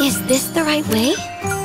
Is this the right way?